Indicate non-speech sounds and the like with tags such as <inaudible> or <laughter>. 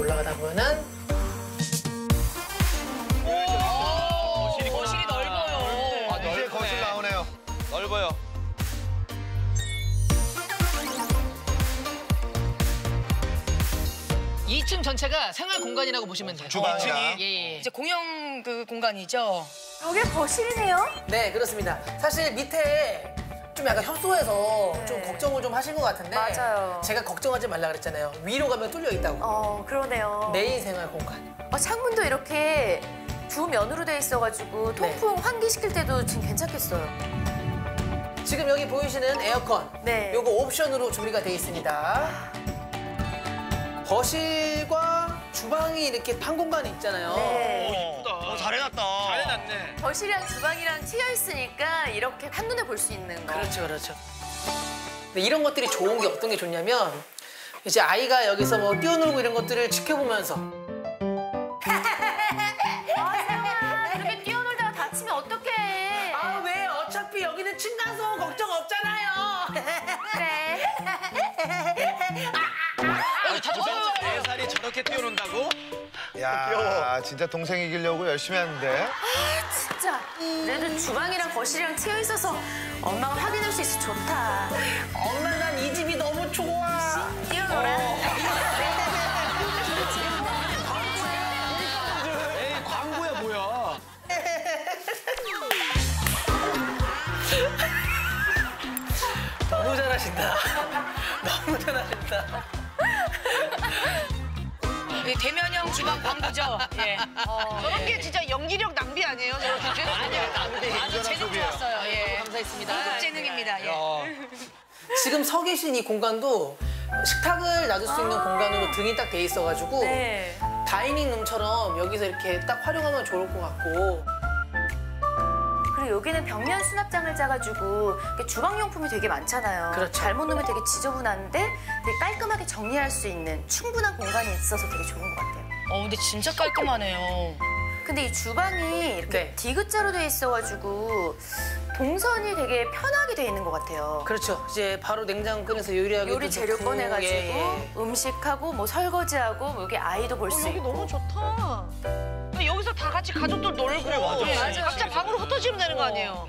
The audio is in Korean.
올라가다 보면은 거실이 거실이 넓어요. 아, 이제 거실 나오네요. 넓어요. 이 층 전체가 생활 공간이라고 보시면 돼요. 주방이나. 예, 예. 이제 공용 그 공간이죠. 여기 거실이네요? 네, 그렇습니다. 사실 밑에 좀 약간 협소해서 좀 걱정을 좀 하신 것 같은데 맞아요. 제가 걱정하지 말라 그랬잖아요. 위로 가면 뚫려 있다고. 어, 그러네요. 메인 생활 공간. 어, 창문도 이렇게 두 면으로 돼 있어가지고 네. 통풍 환기시킬 때도 지금 괜찮겠어요. 지금 여기 보이시는 에어컨. 네. 요거 옵션으로 준비가 되어 있습니다. 거실과 주방이 이렇게 한 공간이 있잖아요. 네. 어, 잘해놨다. 거실이랑 주방이랑 트여 있으니까 이렇게 한눈에 볼 수 있는 거. 그렇죠, 그렇죠. 이런 것들이 좋은 게 어떤 게 좋냐면 이제 아이가 여기서 뭐 뛰어놀고 이런 것들을 지켜보면서 아, 그렇게 뛰어놀다가 다치면 어떡해. 아 왜 어차피 여기는 층간소음 걱정 없잖아요. 그래. 네 살이 저렇게 뛰어논다고? 야, <laughs> 진짜 동생 이기려고 열심히 하는데. 진짜. 그래도 주방이랑 거실이랑 트여 있어서 엄마가 확인할 수 있어 좋다. 엄마 난 이 집이 너무 좋아. 뛰어놀아. 에이 광고야 뭐야? <laughs> 너무 잘하신다. <laughs> 너무 잘하신다. 이 대면형 주방 광고죠. 예. 저런 게 진짜 연기력 낭비 아니에요? 저렇게 아니요, 아주 재능 좋았어요. 예. 감사했습니다. 고급 재능입니다. 예. <laughs> 지금 서 계신 이 공간도 식탁을 놔둘 수 있는 공간으로 등이 딱 돼 있어가지고 네. 다이닝 룸처럼 여기서 이렇게 딱 활용하면 좋을 것 같고 여기는 벽면 수납장을 짜가지고 주방용품이 되게 많잖아요. 그렇죠. 잘못 놓으면 되게 지저분한데 되게 깔끔하게 정리할 수 있는 충분한 공간이 있어서 되게 좋은 것 같아요. 어, 근데 진짜 깔끔하네요. 근데 이 주방이 이렇게 네. 디귿자로 돼 있어가지고 동선이 되게 편하게 돼 있는 것 같아요. 그렇죠. 이제 바로 냉장고 꺼내서 요리하기도 요리 재료 좋고, 꺼내가지고 예, 예. 음식하고 뭐 설거지하고 뭐 여기 아이도 볼수 여기 있고 너무 좋다. 같이 가족들 놀고 맞아. 예, 맞아요. 각자 방으로 흩어지면 되는 거 아니에요?